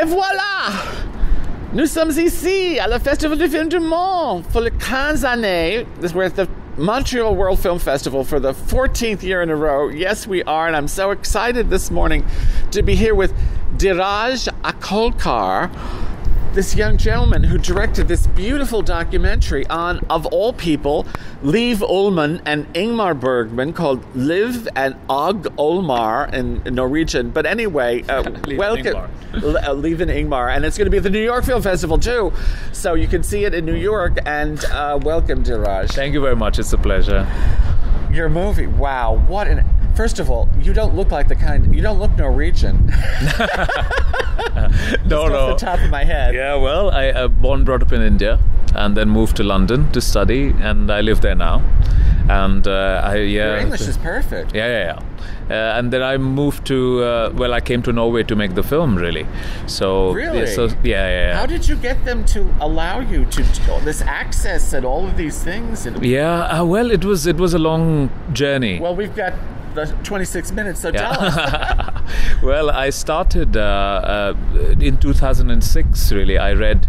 Et voilà! Nous sommes ici à la Festival du Film du Monde for the 15 années. This we're at the Montreal World Film Festival for the 14th year in a row. Yes, we are, and I'm so excited this morning to be here with Dheeraj Akolkar, this young gentleman who directed this beautiful documentary on, of all people, Liv Ullmann and Ingmar Bergman called Liv and Og Olmar in Norwegian. But anyway, uh, welcome. Ingmar. Uh, Liv and Ingmar. And it's going to be at the New York Film Festival too. So you can see it in New York. And uh, welcome, Dheeraj. Thank you very much. It's a pleasure. Your movie, wow, what an. First of all, you don't look like the kind. You don't look Norwegian. no, Just off the top of my head. Yeah, well, I uh, born brought up in India, and then moved to London to study, and I live there now. And uh, I yeah. Your English is perfect. Yeah, yeah, yeah. Uh, and then I moved to uh, well, I came to Norway to make the film, really. So Really? yeah, so yeah, yeah, yeah. How did you get them to allow you to, to this access and all of these things? And, yeah, uh, well, it was it was a long journey. well, we've got the 26 minutes, so Yeah. tell us. well, I started uh, uh, in 2006. Really, I read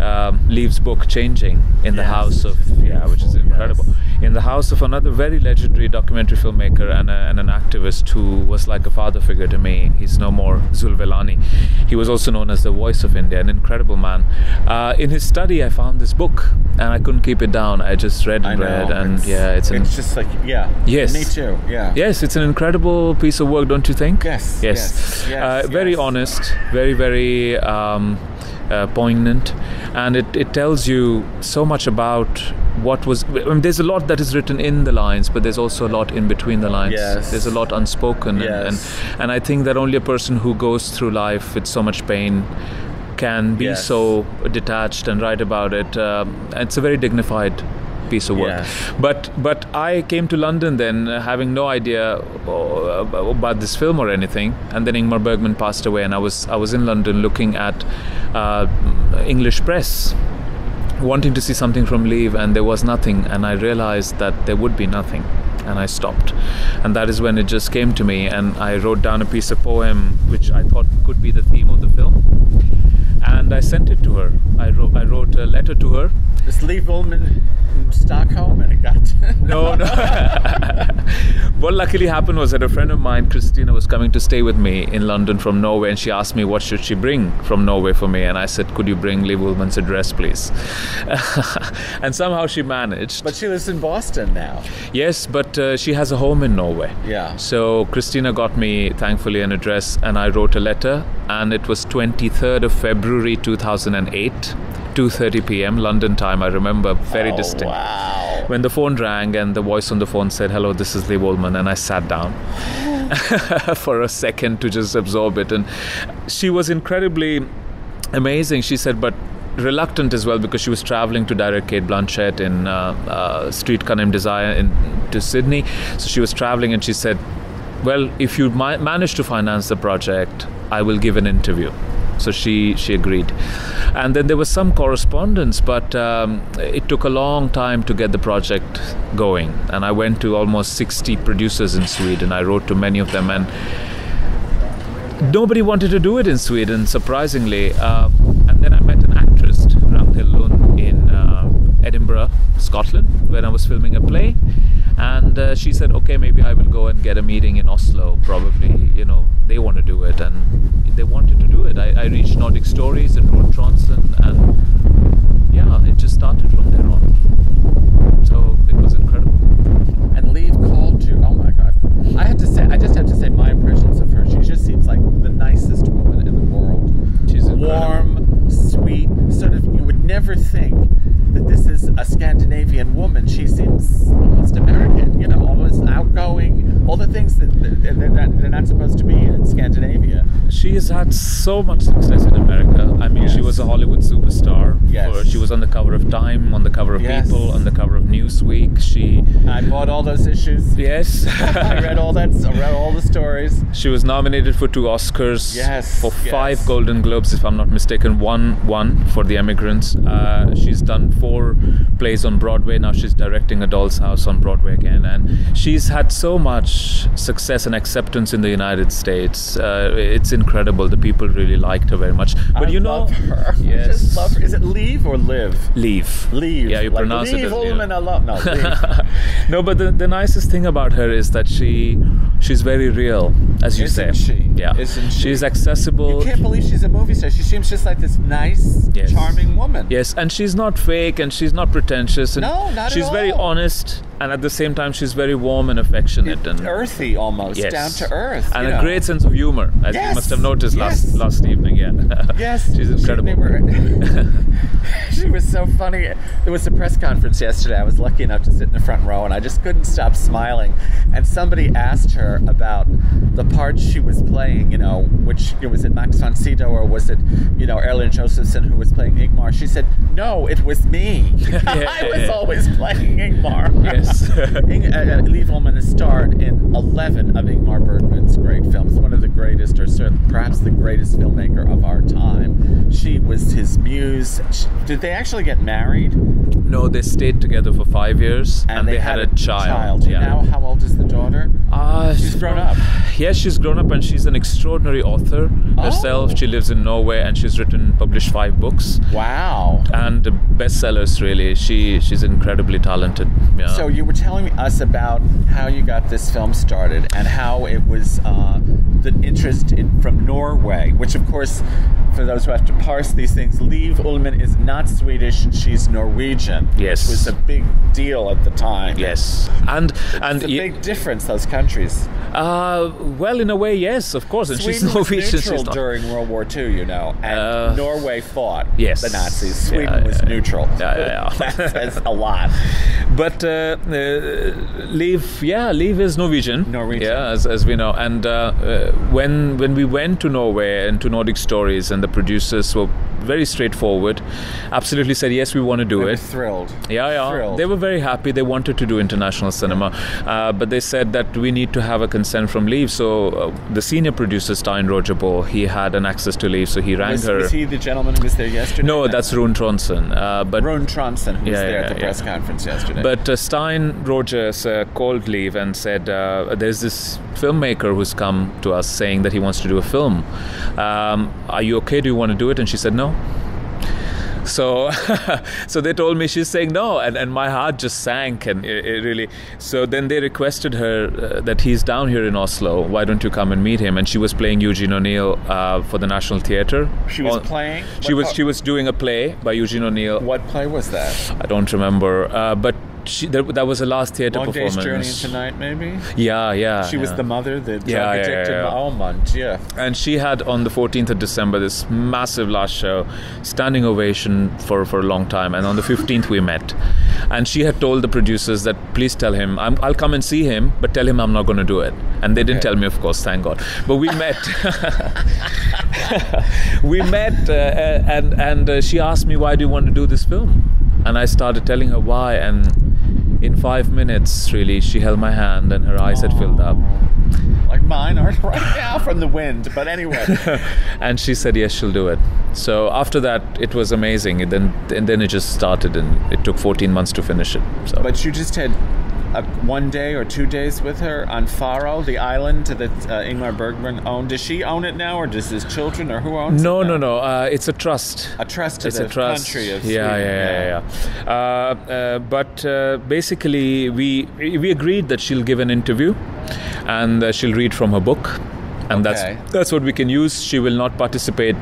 um, Liv's book "Changing" in the house of yeah, which is incredible. yes. In the house of another very legendary documentary filmmaker and, a, and an activist who was like a father figure to me. He's no more Zulvelani. He was also known as the voice of India, an incredible man. Uh, in his study, I found this book, and I couldn't keep it down. I just read and know. read, and it's, yeah, it's an it's just like yeah. Yes. Me too. Yeah. Yes, it's an incredible piece of work, don't you think? Yes, Yes. yes, yes, uh, very yes. honest, very, very um, uh, poignant, and it, it tells you so much about what was. I mean, there's a lot that is written in the lines, but there's also a lot in between the lines. Yes. There's a lot unspoken, and, Yes. and and I think that only a person who goes through life with so much pain can be Yes. so detached and write about it. Um, it's a very dignified piece of work. But but I came to London then, uh, having no idea uh, about this film or anything. And then Ingmar Bergman passed away, and I was I was in London looking at uh, English press, wanting to see something from Liv, and there was nothing. And I realized that there would be nothing, and I stopped. And that is when it just came to me, and I wrote down a piece of poem which I thought could be the theme of the film. And I sent it to her. I wrote, I wrote a letter to her This Liv Ullmann in Stockholm, and it got. no, no. what luckily happened was that a friend of mine, Christina, was coming to stay with me in London from Norway, and she asked me what should she bring from Norway for me, and I said, "Could you bring Liv Ullmann's address, please?" and somehow she managed. but she lives in Boston now. yes, but uh, she has a home in Norway. Yeah. So Christina got me, thankfully, an address, and I wrote a letter, and it was 23rd of February 2008, 2:30 p.m. London time. I remember very Oh, distinct Wow. when the phone rang and the voice on the phone said, Hello, this is Liv Ullmann, and I sat down for a second to just absorb it. And she was incredibly amazing. She said, but reluctant as well because she was traveling to direct Cate Blanchett in uh, uh, Streetcar Named Desire in, to Sydney. So she was traveling and she said, Well, if you ma- manage to finance the project, I will give an interview. So she, she agreed. And then there was some correspondence, but um, it took a long time to get the project going. And I went to almost 60 producers in Sweden. I wrote to many of them, and nobody wanted to do it in Sweden, surprisingly. Uh, and then I met an actress, Ragnhild Lund, in uh, Edinburgh, Scotland, when I was filming a play. And uh, she said, okay, maybe I will go and get a meeting in Oslo. Probably, you know, they want to do it. And they wanted to do it. I, I reached Nordic Stories and Rune Trondsen. And yeah, it just started from there on. So it was incredible. And Lee called you. Oh my God. I have to say, I just have to say my impressions of her. She just seems like the nicest woman in the world. She's incredible. warm, sweet. Sort of, you would never think that this is a Scandinavian woman. She seems almost American. You know, almost outgoing. All the things that that- they're not, they're not supposed to be in Scandinavia. She has had so much success in America. I mean, she was a Hollywood superstar. Yes. For- she was on the cover of Time, on the cover of Yes. People, on the cover of Newsweek. She, I bought all those issues. yes, I read all that. I read all the stories. She was nominated for two Oscars. Yes, For five. Golden Globes, if I'm not mistaken. One, one for The Emigrants. Uh, she's done four plays on Broadway. Now she's directing A Doll's House on Broadway again, and she's had so much success and acceptance in the United States. Uh, it's in incredible. The people really liked her very much. But I you know, her. I yes, just love her. Is it leave or live? leave. Leave. Yeah, you like, pronounce leave it Ullman yeah. alone. No, leave. no, but the, the nicest thing about her is that she she's very real, as you Isn't say. she? Yeah, Isn't she? she's accessible. you can't believe she's a movie star. She seems just like this nice, Yes. charming woman. Yes, and she's not fake and she's not pretentious. And No, not at She's very honest, and at the same time, she's very warm and affectionate and Earthy almost, yes. down to earth. and you a great sense of humor, as Yes, you must have noticed last yes. last evening. Yeah. Yes, she's she- incredible. they were- she was so funny. There was a press conference yesterday. I was lucky enough to sit in the front row, and I just couldn't stop smiling. And somebody asked her about the part she was playing. You know, which you know, was it Max von Sydow or was it you know Erland Josephson who was playing Ingmar? She said, "No, it was me. I was always playing Ingmar." Yes. Ing- uh, uh, Liv Ullmann has starred in 11 of Ingmar Bergman's great films, one of the greatest, or perhaps the greatest filmmaker of our time. She was his muse. Sh- Did they actually get married? No, they stayed together for five years, and, they, had, a child. Yeah. Now, how old is the daughter? Ah, She's grown up. Yes, she's grown up and she's an extraordinary author herself. Oh. She lives in Norway and she's written, published five books Wow. and bestsellers. Really, she she's incredibly talented. Yeah. So you were telling us about how you got this film started and how it was uh, the interest in, from Norway, which of course, for those who have to parse these things, Liv Ullmann is not Swedish; she's Norwegian. Yes. which was a big deal at the time. yes, and and it's a y- big difference. Those countries. uh, well, in a way, yes, of course. And Sweden she's Norwegian. was neutral during World War II, you know, and Uh, Norway fought yes. the Nazis. Yeah, Sweden was yeah, neutral. Yeah, yeah, yeah. that says a lot. But uh, uh, Liv, yeah, Liv is Norwegian. Norwegian. Yeah, as, as we know. And uh, uh, when when we went to Norway and to Nordic Stories, and the producers were very straightforward, absolutely said yes, we want to do They were it. thrilled. Yeah, yeah. Thrilled. They were very happy. They wanted to do international cinema, uh, but they said that we need to have a consent from Liv. So uh, the senior producer, Stein Roger Bo, he had an access to Liv, so he rang Was, her. was he the gentleman who was there yesterday? no, that's Rune Trondsen. Uh, but Rune Trondsen, who was there yeah, at the yeah. press conference yesterday. But uh, Stein Rogers uh, called Liv and said, uh, "There's this filmmaker who's come to us saying that he wants to do a film. Um, are you okay? Do you want to do it?" And she said, "No." So, so they told me she's saying no, and, and my heart just sank, and it, it really. So then they requested her uh, that he's down here in Oslo. Why don't you come and meet him? And she was playing Eugene O'Neill uh, for the National Theatre. she was On- playing. She what was part- she was doing a play by Eugene O'Neill. What play was that? I don't remember, uh, but she, that, that was the last theatre Long Day's performance. Journey into Night, maybe. Yeah, yeah. She was the mother, the Yeah, yeah, addicted. yeah, yeah. Mon Dieu. and she had on the 14th of December this massive last show, standing ovation for, for a long time. And on the 15th we met, and she had told the producers that please tell him I'm, I'll come and see him, but tell him I'm not going to do it. And they didn't Okay. tell me, of course, thank God. But we met. we met, uh, uh, and and uh, she asked me why do you want to do this film, and I started telling her why, and in five minutes, really, she held my hand and her eyes had filled up. Like mine are right now from the wind. But anyway, and she said yes she'll do it so after that it was amazing and then and then it just started and it took 14 months to finish it so but you just had a, one day or two days with her on Faro, the island that uh, Ingmar Bergman owned. Does she own it now, or does his children, or who owns no it? no no uh, it's a trust A trust it's the a trust country of yeah, Sweden. yeah yeah yeah, Uh, uh, but uh, basically we we agreed that she'll give an interview and uh, she'll read from her book and Okay. that's that's what we can use she will not participate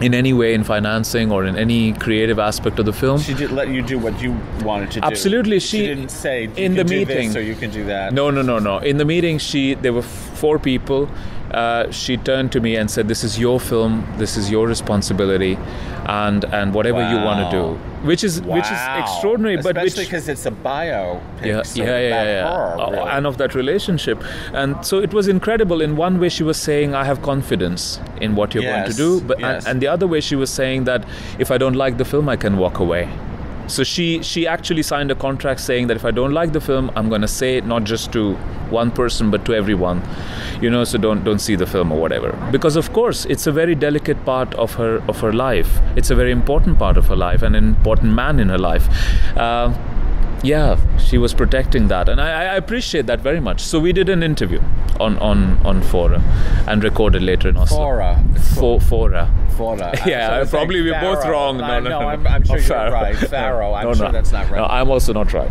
in any way in financing or in any creative aspect of the film She did let you do what you wanted to do. Absolutely, She, she- didn't say in the meeting- or you can do that. No, no, no, no. In the meeting, she there were four people. Uh, she turned to me and said, "This is your film. This is your responsibility, and and whatever you want to do." Which is which is Wow. extraordinary, but especially because it's a bio. yeah, yeah, yeah, yeah, yeah. Oh, and of that relationship, and so it was incredible. In one way, she was saying, "I have confidence in what you're going to do," but yes. and, and the other way, she was saying that if I don't like the film, I can walk away. So she she actually signed a contract saying that if I don't like the film, I'm going to say it not just to one person but to everyone, you know. So don't don't see the film or whatever. Because of course, it's a very delicate part of her of her life. It's a very important part of her life, and an important man in her life. Uh, yeah, she was protecting that, and I, I appreciate that very much. So we did an interview on on on Fora, and recorded later in Oslo. Fora. For, Fora. Fora. Yeah, probably we're both wrong. I- No, no, no, no. I'm, I'm sure you're Faro. right. Pharaoh. I'm No, sure no. that's not right. No, I'm also not right.